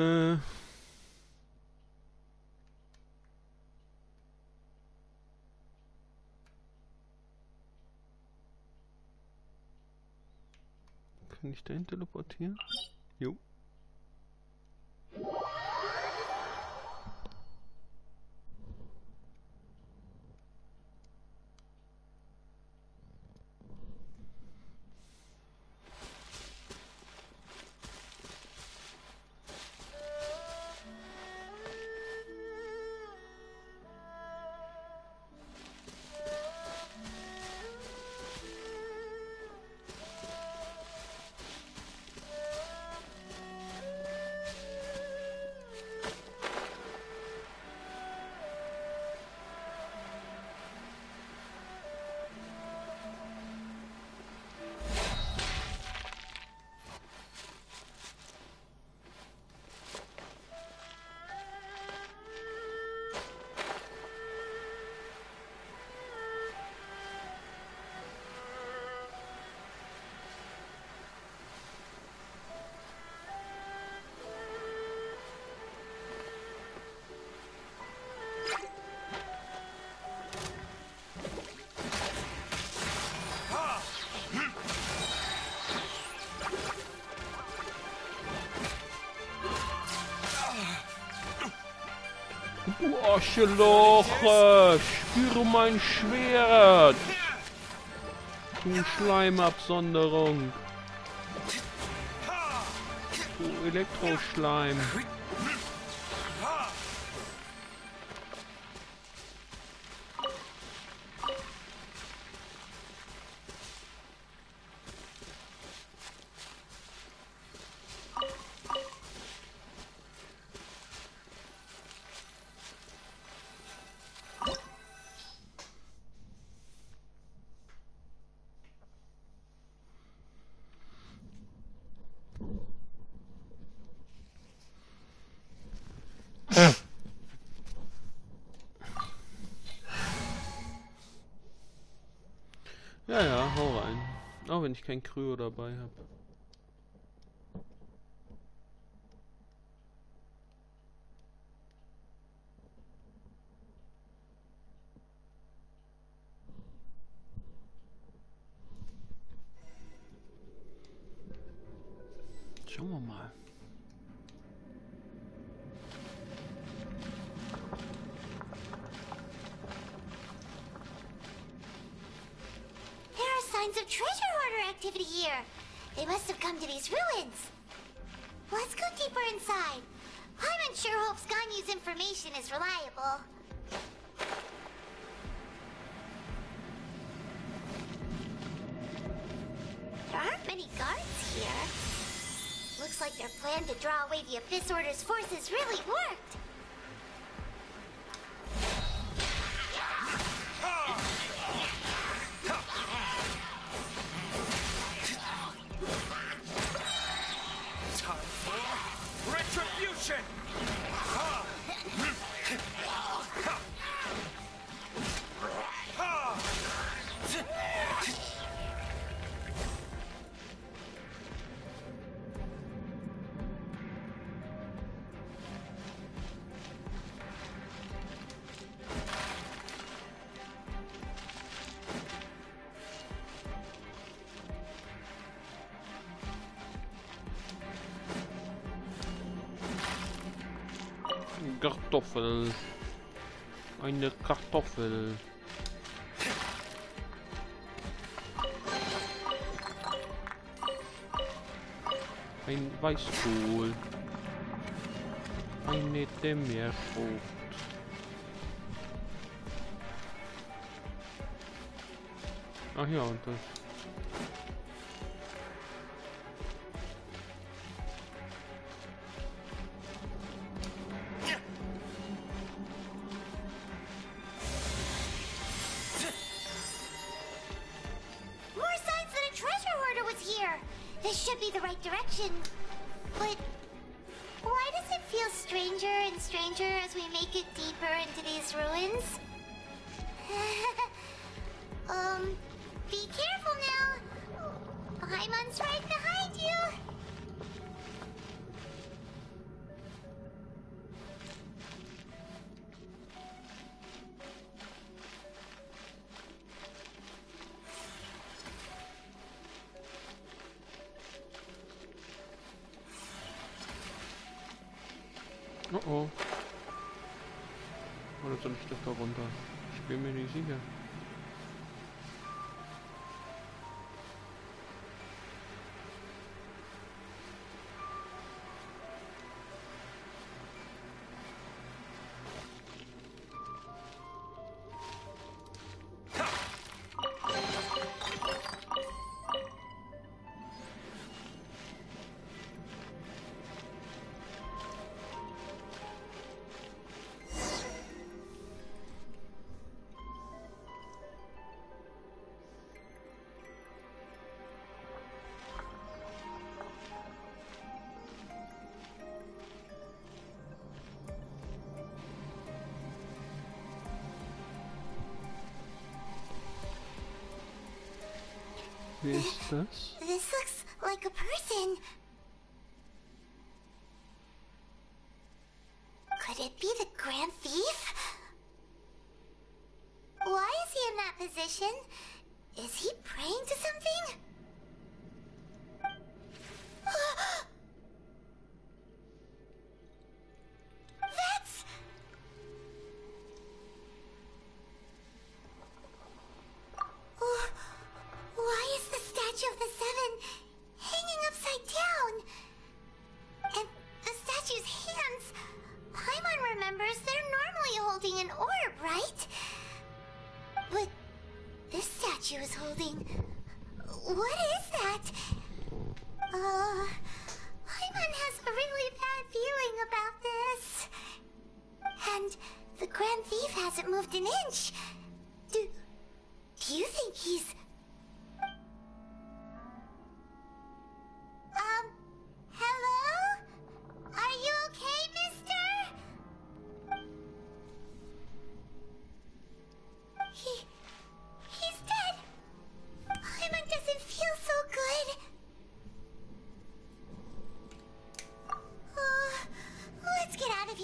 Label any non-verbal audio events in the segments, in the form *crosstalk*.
Äh. Kann ich dahin teleportieren? Jo. Du Arschloch! Spüre mein Schwert! Du Schleimabsonderung! Du Elektroschleim! Ja, hau rein. Auch wenn ich kein Kryo dabei habe. Signs of treasure hoarder activity here. They must have come to these ruins. Let's go deeper inside. I'm unsure Hope's Ganyu's information is reliable. There aren't many guards here. Looks like their plan to draw away the Abyss Order's forces really worked. Kartoffel. Eine Kartoffel. Ein Weißkohl. Eine Dämmerfrucht. Ach ja, und das. This should be the right direction. But why does it feel stranger and stranger as we make it deeper into these ruins? *laughs* um, be careful now. Paimon's right behind you. Sicher. Das? This looks like a person.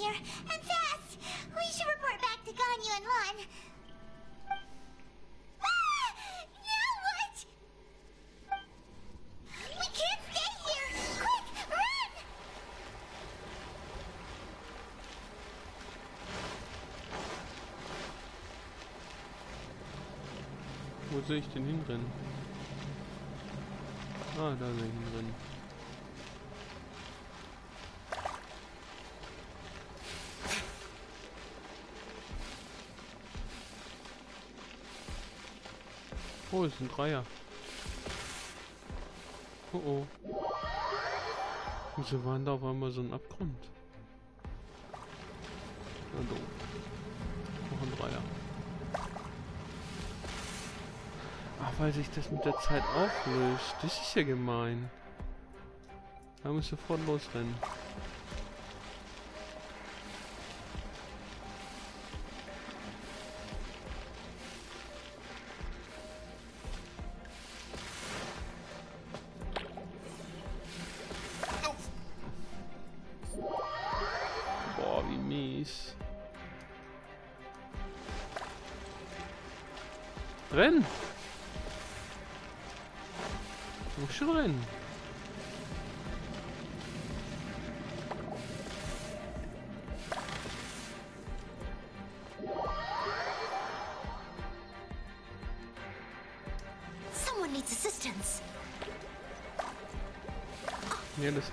Here, and fast. We should report back to Ganyu and Lon. Ah! What? We can't stay here! Quick, run! Wo sehe ich denn hinrennen? Ah, da sehe ich ihn Oh, ist ein Dreier. Oh oh. Wieso war denn da auf einmal so ein Abgrund? Na doof. Noch ein Dreier. Ach, weil sich das mit der Zeit auflöst. Das ist ja gemein. Da muss sofort losrennen.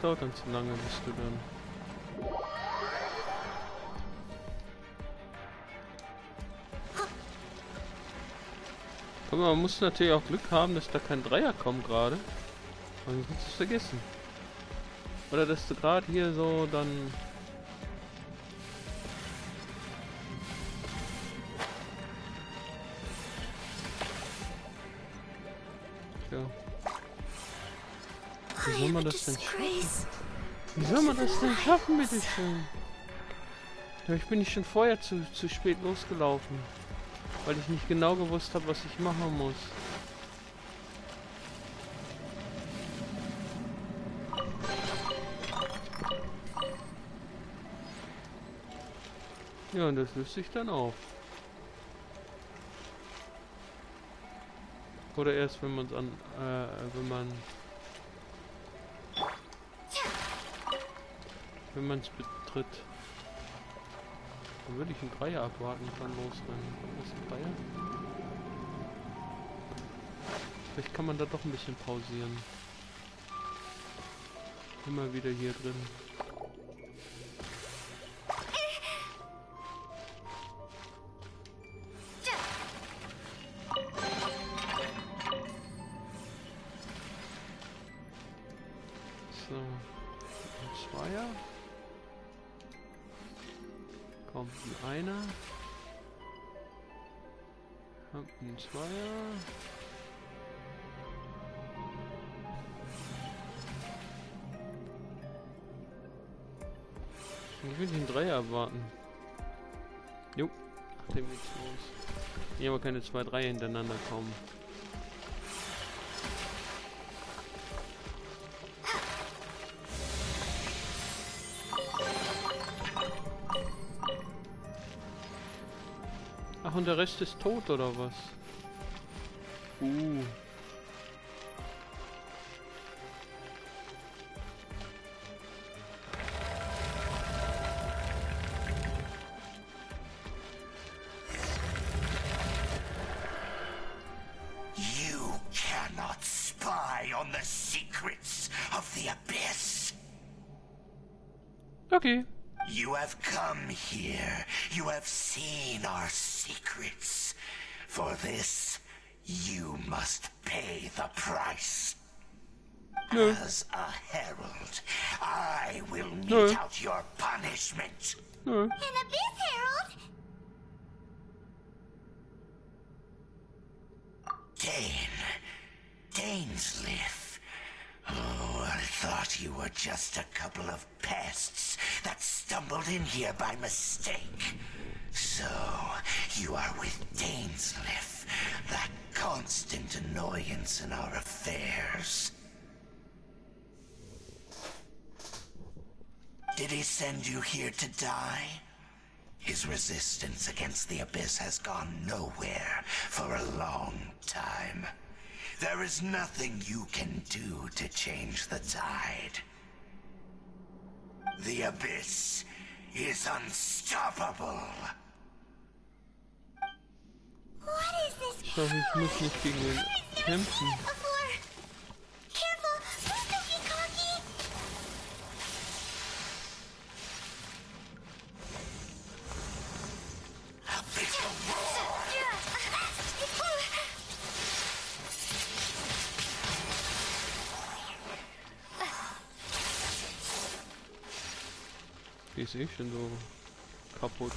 Dauert dann zu lange, bis du dann... Aber man muss natürlich auch Glück haben, dass da kein Dreier kommt gerade. Sonst kannst du es vergessen. Oder dass du gerade hier so dann... Wie soll man das denn disgrace. Wie soll man das denn schaffen, bitteschön? Ja, ich bin nicht schon vorher zu, zu spät losgelaufen. Weil ich nicht genau gewusst habe, was ich machen muss. Ja, und das löst sich dann auf. Oder erst, wenn man es an, äh, wenn man, wenn man es betritt. Dann würde ich einen Dreier abwarten und dann losrennen. Was ist ein Dreier? Vielleicht kann man da doch ein bisschen pausieren. Immer wieder hier drin. Erwarten. Jo, dem geht's los. Hier aber keine zwei Dreier hintereinander kommen. Ach, und der Rest ist tot, oder was? Uh. Here. You have seen our secrets. For this, you must pay the price. Nö. As a herald, I will mete No. out your punishment. Nö. An Abyss Herald? Dane. Dainsliff. Thought you were just a couple of pests that stumbled in here by mistake. So, you are with Dainsliff, that constant annoyance in our affairs. Did he send you here to die? His resistance against the Abyss has gone nowhere for a long time. There is nothing you can do to change the tide. The Abyss is unstoppable. What is this? So, ich muss nicht gegen den kämpfen. Die ist eh schon so kaputt.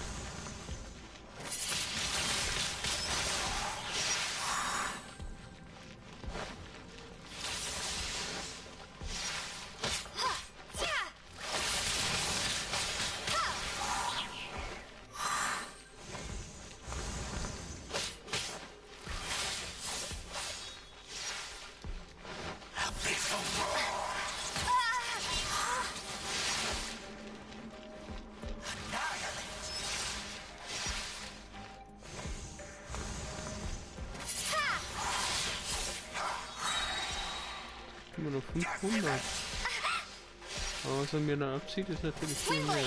Er mir dann abzieht, ist natürlich viel mehr.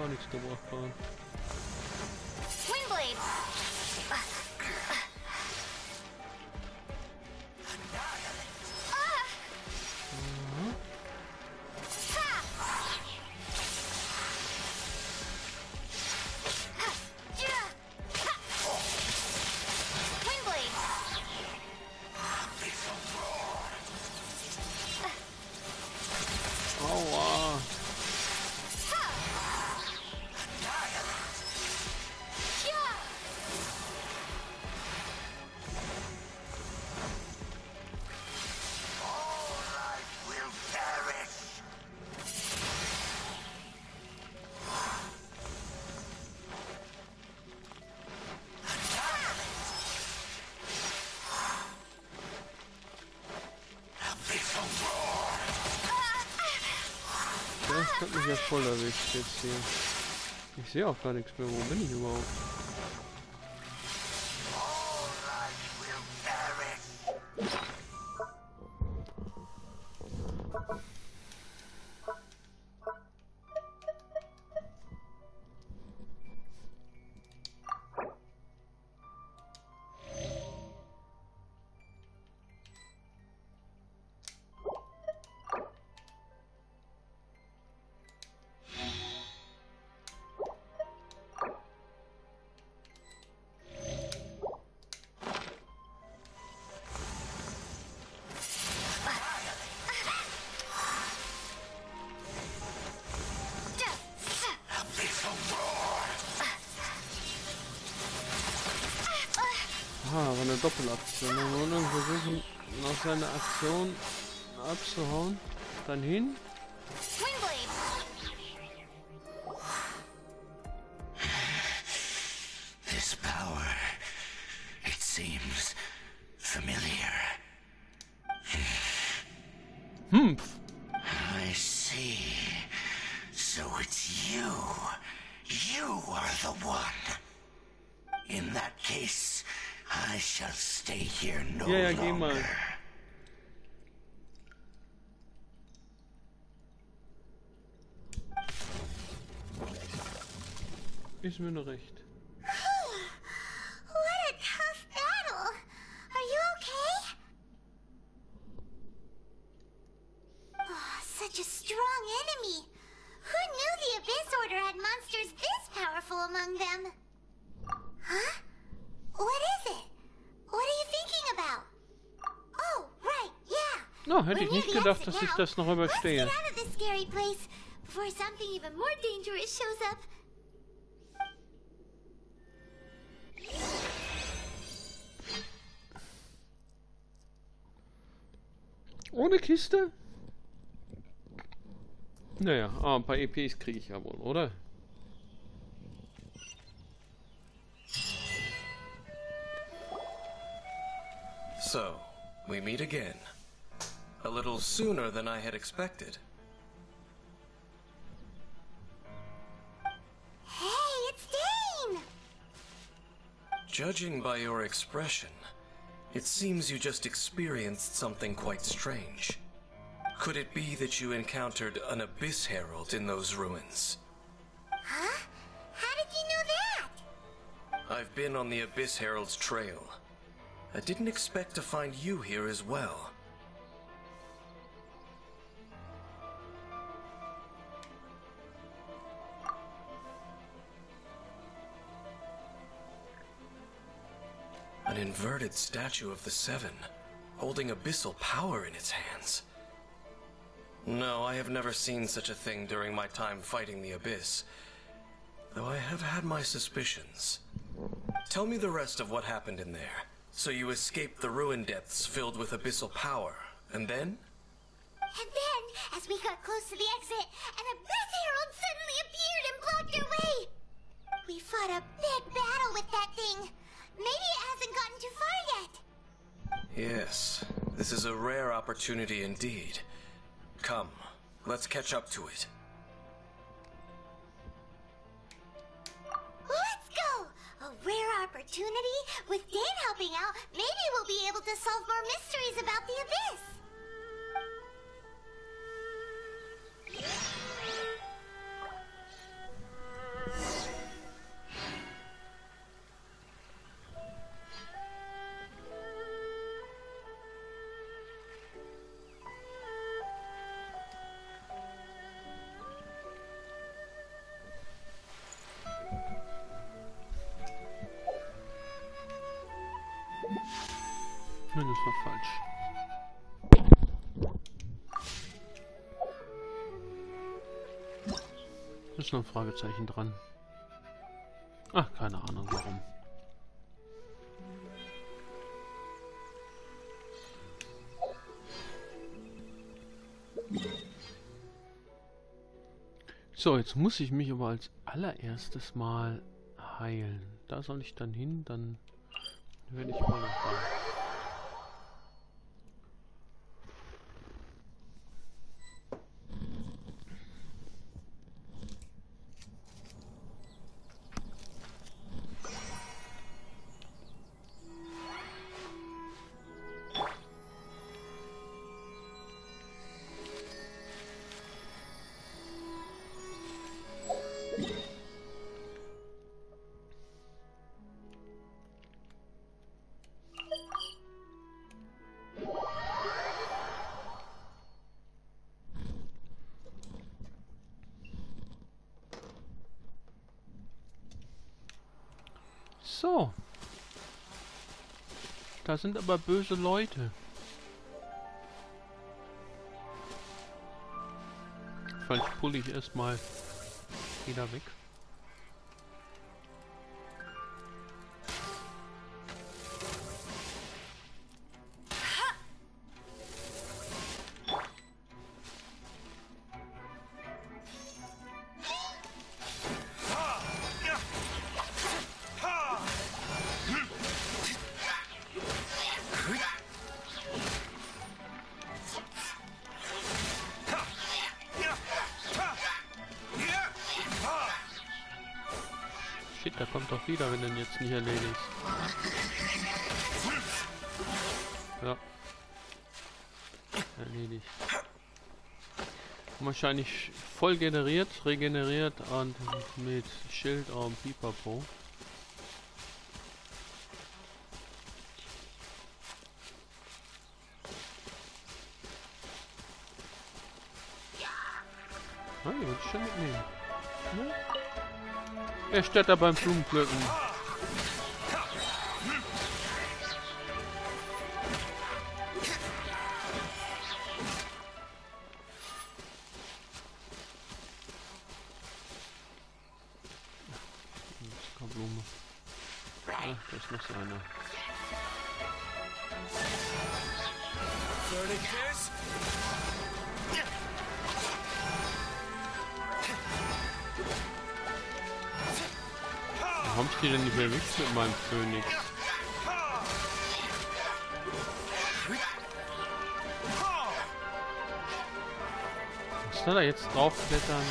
I need to work on. Ja voll erwischt jetzt hier. Ich sehe auch gar nichts mehr. Wo bin ich überhaupt? Doppelaktion. Wollen wir versuchen, noch seine Aktion abzuhauen. Dann hin. Ist mir nur recht. Oh, what a tough battle! Are you okay? Oh, such a strong enemy! Who knew the Abyss Order had monsters this powerful among them? Huh? What is it? What are you thinking about? Oh, right, yeah. No, hätte ich nicht gedacht, dass ich das noch überstehe. Let's get out of this scary place before something even more dangerous shows up. Ohne Kiste? Naja, ah, ein paar EPs kriege ich ja wohl, oder? So, we meet again. A little sooner than I had expected. Hey, it's Dane! Judging by your expression, it seems you just experienced something quite strange. Could it be that you encountered an Abyss Herald in those ruins? Huh? How did you know that? I've been on the Abyss Herald's trail. I didn't expect to find you here as well. An inverted statue of the Seven, holding abyssal power in its hands. No, I have never seen such a thing during my time fighting the Abyss, though I have had my suspicions. Tell me the rest of what happened in there. So you escaped the ruin depths filled with abyssal power, and then? And then, as we got close to the exit, an Abyss Herald suddenly appeared and blocked our way! We fought a big battle with that thing. Maybe it hasn't gotten too far yet. Yes, this is a rare opportunity indeed. Come, let's catch up to it. Let's go! A rare opportunity? With Dane helping out, maybe we'll be able to solve more mysteries about the Abyss! Nein, das war falsch. Ist noch ein Fragezeichen dran. Ach, keine Ahnung warum. So, jetzt muss ich mich aber als allererstes mal heilen. Da soll ich dann hin, dann werde ich mal noch da. So. Da sind aber böse Leute. Vielleicht pulle ich erstmal wieder weg. Der kommt doch wieder, wenn du ihn jetzt nicht erledigst. Ja. Erledigt. Wahrscheinlich voll generiert, regeneriert und mit Schild und Pipapo. Er stört beim Blumenpflücken. Blume. Einer. Warum steht denn nicht mehr weg mit meinem Phönix? Was soll er jetzt draufklettern?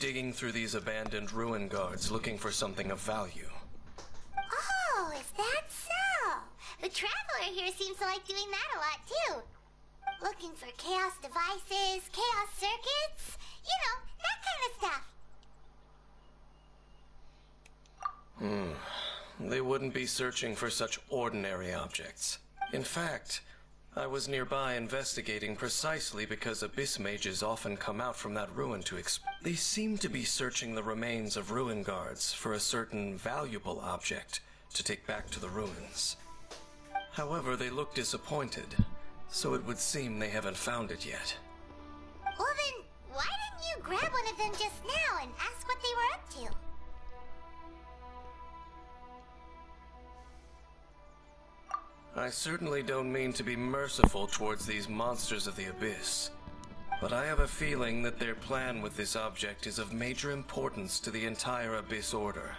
Digging through these abandoned ruin guards looking for something of value. Oh, is that so? The Traveler here seems to like doing that a lot too. Looking for chaos devices, chaos circuits, you know, that kind of stuff. Hmm. They wouldn't be searching for such ordinary objects. In fact, I was nearby investigating precisely because abyss mages often come out from that ruin to exp- They seem to be searching the remains of ruin guards for a certain valuable object to take back to the ruins. However, they look disappointed, so it would seem they haven't found it yet. Well then, why didn't you grab one of them just now and ask what they were up to? I certainly don't mean to be merciful towards these monsters of the abyss, but I have a feeling that their plan with this object is of major importance to the entire Abyss Order.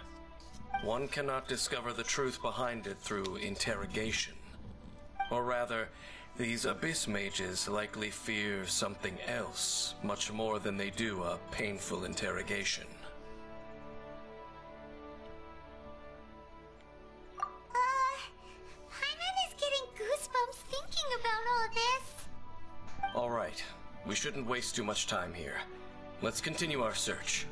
One cannot discover the truth behind it through interrogation. Or rather, these Abyss mages likely fear something else much more than they do a painful interrogation. We shouldn't waste too much time here. Let's continue our search.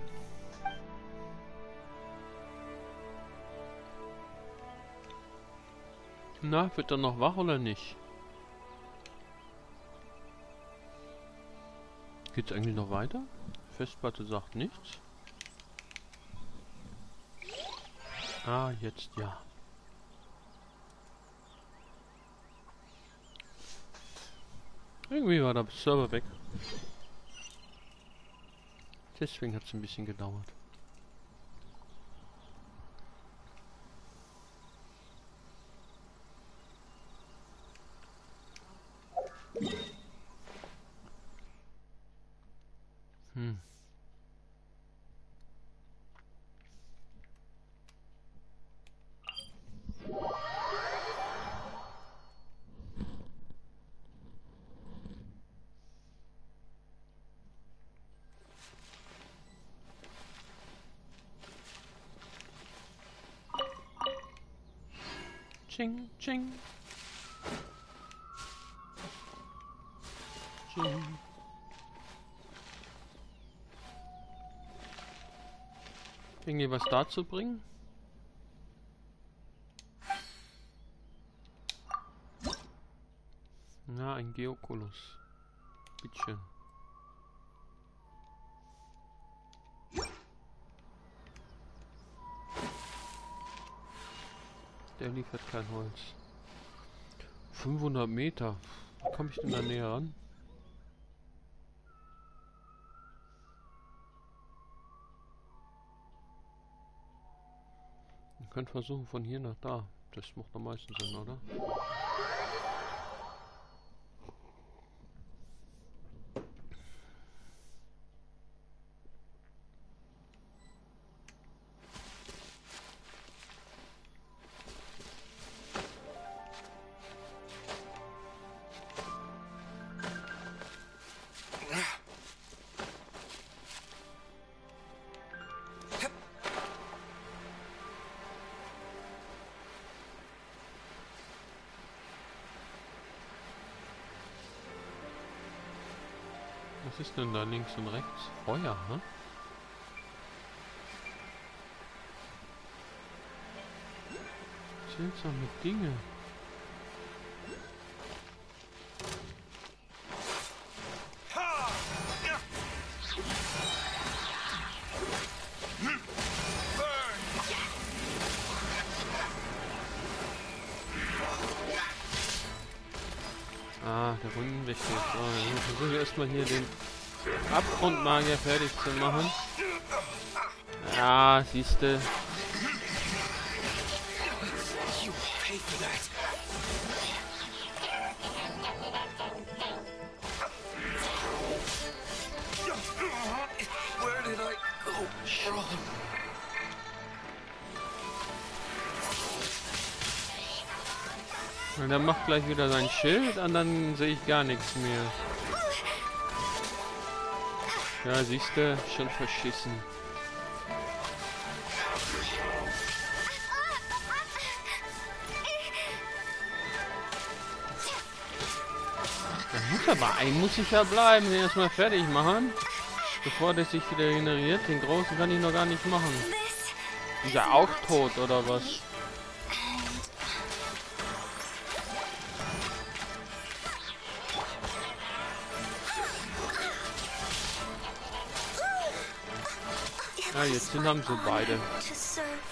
Na, wird er noch wach oder nicht? Geht's eigentlich noch weiter? Festplatte sagt nichts. Ah, jetzt ja. Irgendwie war der Server weg. Deswegen hat es ein bisschen gedauert. Ching, ching. Ching. Irgendwie was dazu bringen? Na, ein Geokulus. Bitteschön. Der liefert kein Holz. 500 Meter. Wie komme ich denn da näher ran? Wir können versuchen von hier nach da. Das macht am meisten Sinn, oder? Was ist denn da links und rechts? Feuer, ne? Seltsame Dinge. Ah, der Rundenwächter. So, dann versuche ich erstmal hier den Abgrundmagier fertig zu machen. Ja, siehste. Und der macht gleich wieder sein Schild und dann sehe ich gar nichts mehr. Ja, siehste, schon verschissen. Aber ein muss ich ja bleiben, den erstmal fertig machen. Bevor der sich wieder generiert. Den großen kann ich noch gar nicht machen. Ist er auch tot oder was? Jetzt sind haben sie beide.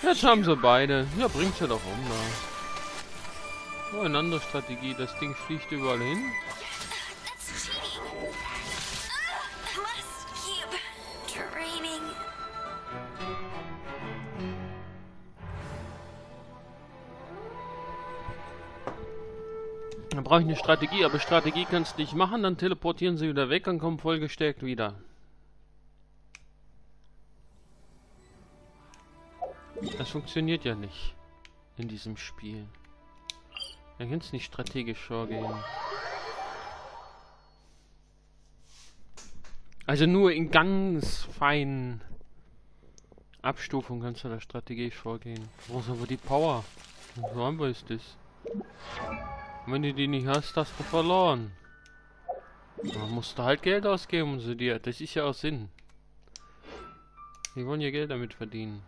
Jetzt haben sie beide. Ja, bringt sie doch um da. Oh, eine andere Strategie. Das Ding fliegt überall hin. Dann brauche ich eine Strategie, aber Strategie kannst du nicht machen, dann teleportieren sie wieder weg und kommen voll gestärkt wieder. Funktioniert ja nicht in diesem Spiel. Da kannst du nicht strategisch vorgehen. Also nur in ganz feinen Abstufungen kannst du da strategisch vorgehen. Wo ist aber die Power? So einfach ist das. Wenn du die nicht hast, hast du verloren. Man musst du halt Geld ausgeben und so dir. Das ist ja auch Sinn. Die wollen ja Geld damit verdienen.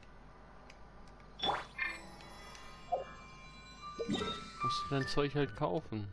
Musst du dein Zeug halt kaufen.